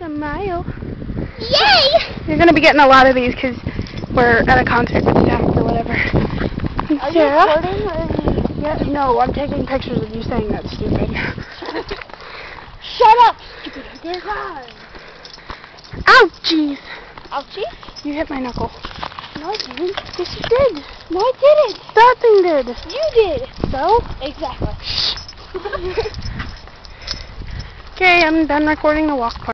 a mile. Yay! You're gonna be getting a lot of these because we're at a concert with staff or whatever. Are you recording or are you... Yeah, no, I'm taking pictures of you saying that's stupid. Shut up, stupid design. Jeez. Ouchie? You hit my knuckle. No, I didn't. Yes, you did. No, I didn't. That thing did. You did. So? Exactly. Okay, I'm done recording the walk part.